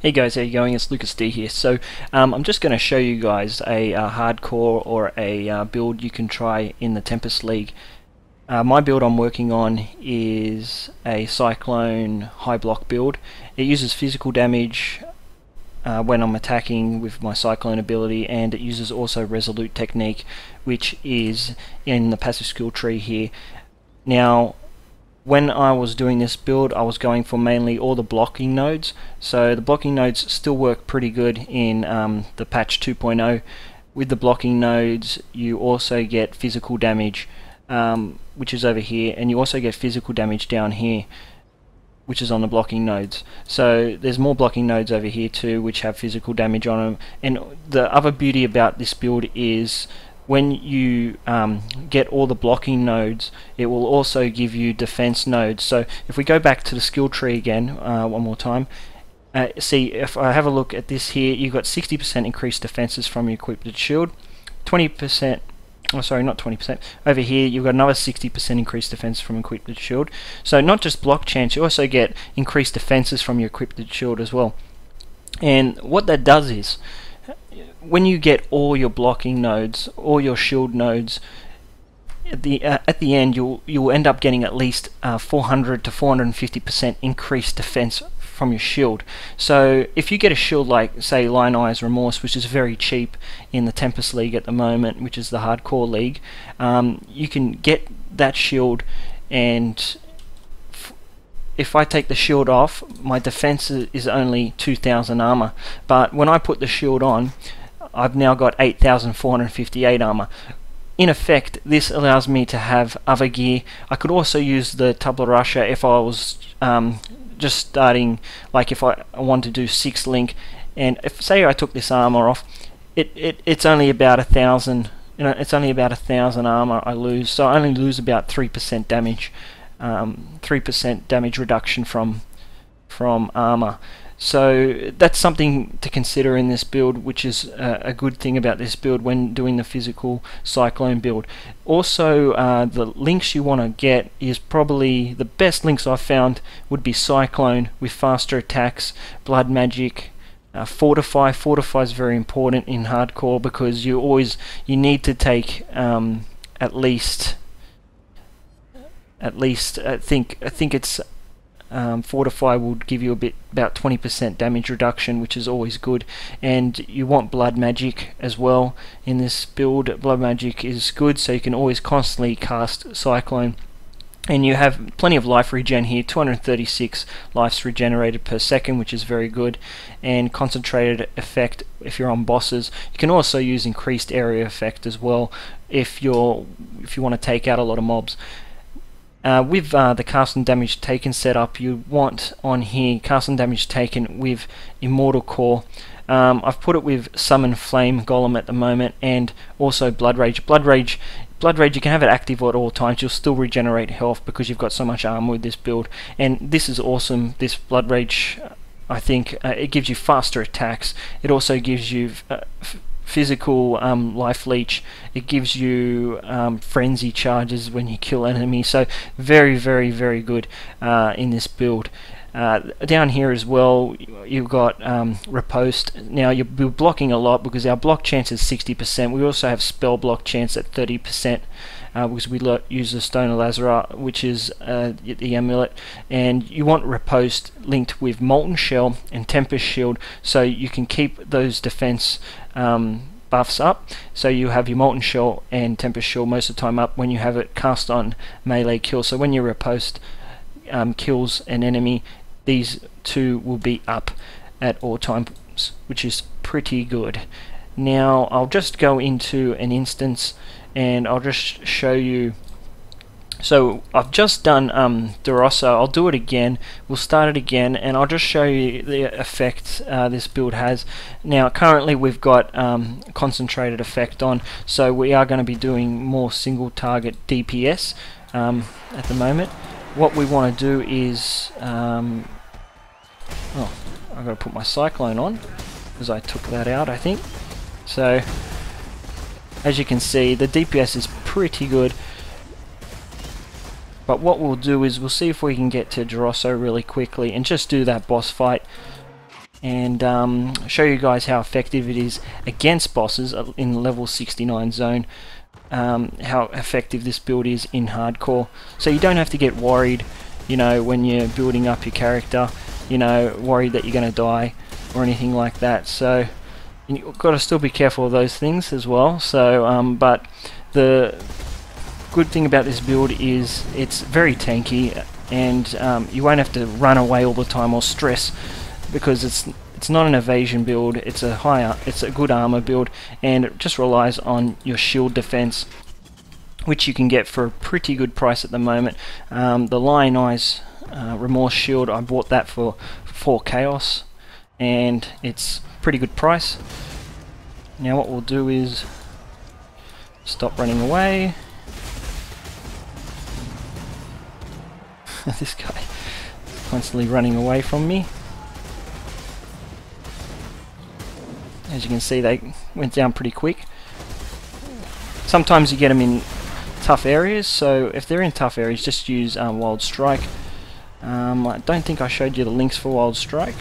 Hey guys, how you going? It's Lucas D here. So um, I'm just going to show you guys a, uh, hardcore or a uh, build you can try in the Tempest League. Uh, my build I'm working on is a Cyclone high block build. It uses physical damage uh, when I'm attacking with my Cyclone ability and it uses also Resolute Technique which is in the passive skill tree here. Now when I was doing this build I was going for mainly all the blocking nodes. So the blocking nodes still work pretty good in um, the patch 2.0 with the blocking nodes you also get physical damage um, which is over here and you also get physical damage down here which is on the blocking nodes. So there's more blocking nodes over here too which have physical damage on them and the other beauty about this build is when you um, get all the blocking nodes it will also give you defense nodes. So if we go back to the skill tree again uh, one more time uh, see if I have a look at this here you've got 60% increased defenses from your equipped shield 20% oh sorry not 20% over here you've got another 60% increased defense from equipped shield. So not just block chance you also get increased defenses from your equipped shield as well. And what that does is when you get all your blocking nodes, all your shield nodes, at the uh, at the end you'll you'll end up getting at least uh, 400 to 450 percent increased defense from your shield. So if you get a shield like say Lioneye's Remorse, which is very cheap in the Tempest League at the moment, which is the hardcore league, um, you can get that shield and if I take the shield off, my defense is only 2000 armor. But when I put the shield on, I've now got 8458 armor. In effect, this allows me to have other gear. I could also use the Tabula Rasa if I was um, just starting, like if I want to do 6 link, and if say I took this armor off, it, it it's only about a thousand you know, it's only about a thousand armor I lose, so I only lose about three percent damage um, 3% damage reduction from from armor. So that's something to consider in this build, which is uh, a good thing about this build when doing the physical Cyclone build. Also, uh, the links you want to get is probably the best links I've found would be Cyclone with faster attacks, Blood Magic, uh, Fortify. Fortify is very important in hardcore because you always you need to take um, at least at least I think I think it's um, Fortify will give you a bit about 20% damage reduction, which is always good. And you want Blood Magic as well in this build. Blood Magic is good, so you can always constantly cast Cyclone. And you have plenty of life regen here, 236 lives regenerated per second, which is very good. And concentrated effect if you're on bosses. You can also use increased area effect as well if you're if you want to take out a lot of mobs. Uh, with uh, the cast and damage taken setup, you want on here cast and damage taken with Immortal Call. Um, I've put it with Summon Flame Golem at the moment and also Blood Rage. Blood Rage Blood Rage, you can have it active at all times, you'll still regenerate health because you've got so much armor with this build. And this is awesome, this Blood Rage, I think, uh, it gives you faster attacks. It also gives you uh, physical um, life leech. It gives you um, frenzy charges when you kill enemies. So very, very, very good uh, in this build. Uh, down here as well, you've got um, riposte. Now you're blocking a lot because our block chance is 60%. We also have spell block chance at 30% uh, because we use the Stone of Lazhwar, which is uh, the amulet, and you want riposte linked with Molten Shell and Tempest Shield, so you can keep those defense um, buffs up. So you have your Molten Shell and Tempest Shield most of the time up when you have it cast on melee kill. So when your riposte um, kills an enemy, these two will be up at all times, which is pretty good. Now I'll just go into an instance and I'll just show you so I've just done um, I'll do it again, we'll start it again and I'll just show you the effect uh, this build has. Now currently we've got um, concentrated effect on so we are going to be doing more single target DPS um, at the moment. What we want to do is, um, oh I've got to put my Cyclone on because I took that out I think. So as you can see the DPS is pretty good but what we'll do is we'll see if we can get to Daresso really quickly and just do that boss fight and um, show you guys how effective it is against bosses in level 69 zone um, how effective this build is in hardcore. So you don't have to get worried you know when you're building up your character you know worried that you're going to die or anything like that. So you've got to still be careful of those things as well. So um, but the good thing about this build is it's very tanky and um, you won't have to run away all the time or stress because it's it's not an evasion build it's a higher it's a good armor build and it just relies on your shield defense which you can get for a pretty good price at the moment. Um, the Lioneye's uh, Remorse Shield I bought that for 4 Chaos and it's pretty good price. Now what we'll do is stop running away. This guy constantly running away from me. As you can see, they went down pretty quick. Sometimes you get them in tough areas, so if they're in tough areas, just use um, Wild Strike. Um, I don't think I showed you the links for Wild Strike,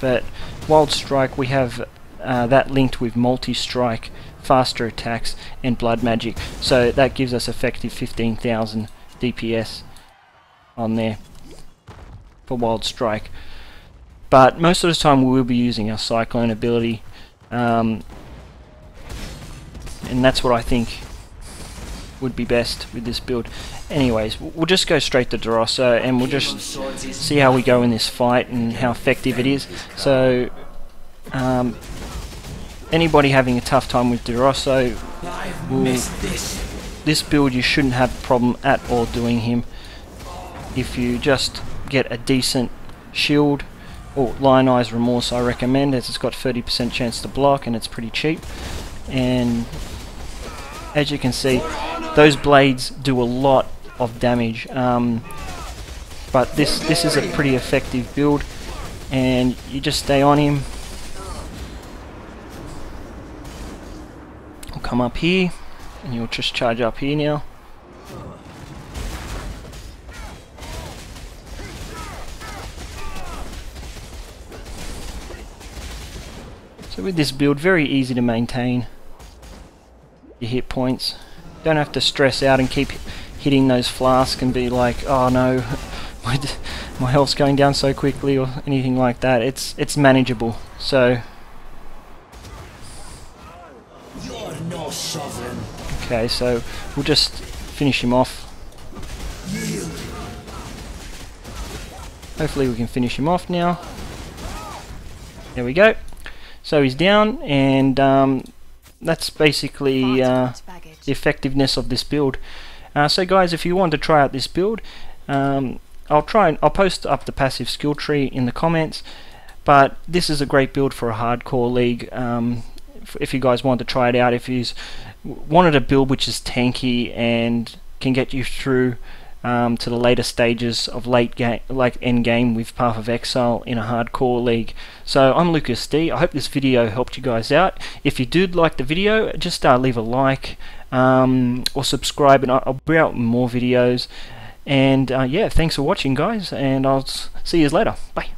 but Wild Strike, we have uh, that linked with Multi-Strike, faster attacks, and Blood Magic, so that gives us effective 15,000 DPS on there for Wild Strike. But most of the time we will be using our Cyclone ability. Um, and that's what I think would be best with this build. Anyways, we'll just go straight to Daresso and we'll just see how we go in this fight and how effective it is. So, um, anybody having a tough time with Daresso will this build you shouldn't have a problem at all doing him if you just get a decent shield or Lioneye's Remorse I recommend as it's got 30% chance to block and it's pretty cheap. And as you can see those blades do a lot of damage. Um, but this this is a pretty effective build and you just stay on him. I'll come up here and you'll just charge up here now. So with this build, very easy to maintain your hit points. Don't have to stress out and keep hitting those flasks and be like, oh no, my, my health's going down so quickly or anything like that. It's it's manageable. So. No. Okay, so we'll just finish him off. Hopefully we can finish him off now. There we go. So he's down, and um, that's basically uh, the effectiveness of this build. Uh, so guys, if you want to try out this build, um, I'll try and I'll post up the passive skill tree in the comments. But this is a great build for a hardcore league. Um, if you guys want to try it out, if you wanted a build which is tanky and can get you through um, to the later stages of late game, like end game with Path of Exile in a hardcore league. So I'm Lucas D. I hope this video helped you guys out. If you did like the video, just uh, leave a like um, or subscribe, and I'll bring out more videos. And uh, yeah, thanks for watching, guys, and I'll see you later. Bye.